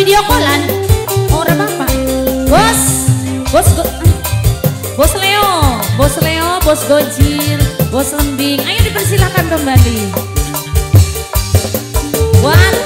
video callan. Ora apa-apa bos bos go, bos Leo bos Leo bos Gojil bos Lembing. Ayo dipersilahkan kembali. One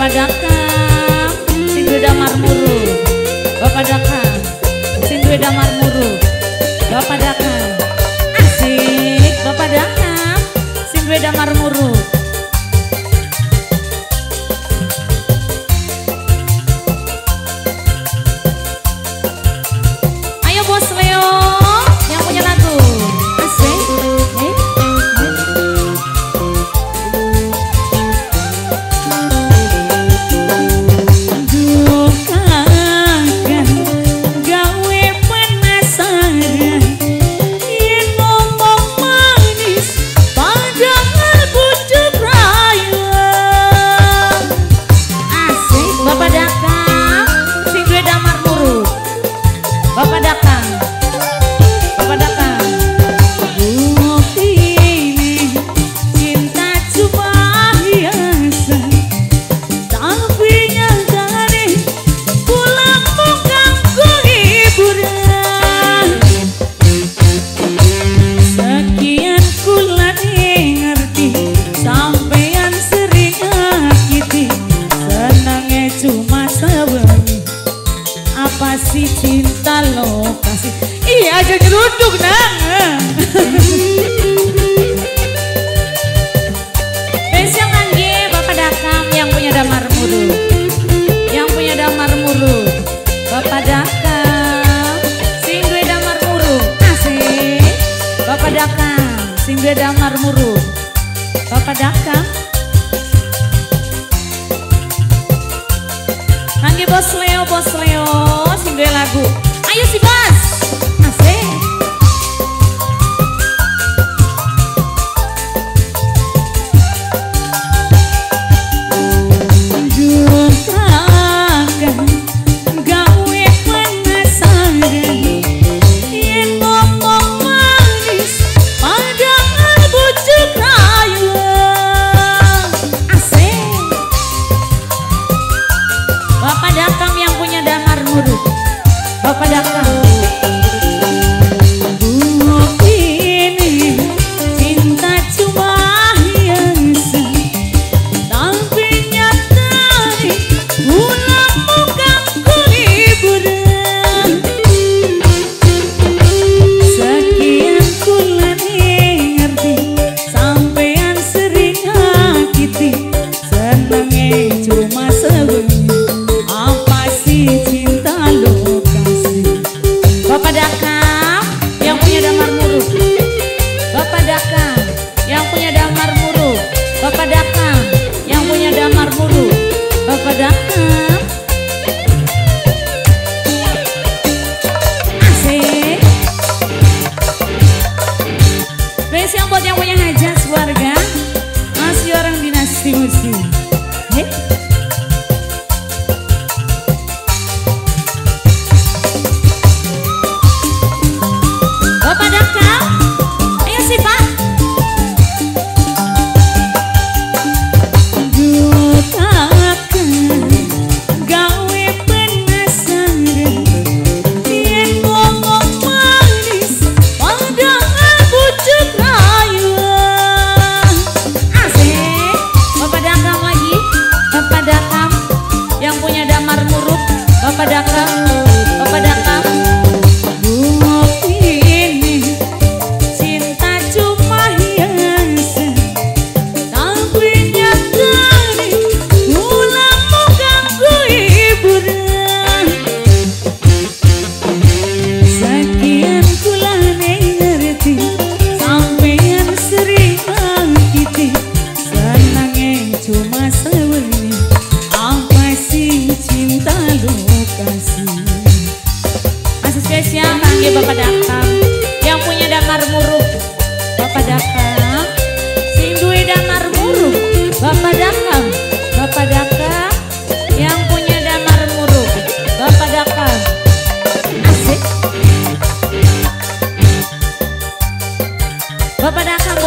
Bapak Dakang sing damar Bapak muru. Bapak Dakang asik. Bapak Dakang sing duwe damar hasil geruduk nang. Besok kangge Bapak Dakam yang punya damar muru. Yang punya damar muru. Bapak Dakam sing damar muru. Asik. Bapak Dakam sing damar muru. Bapak Dakam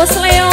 Bapak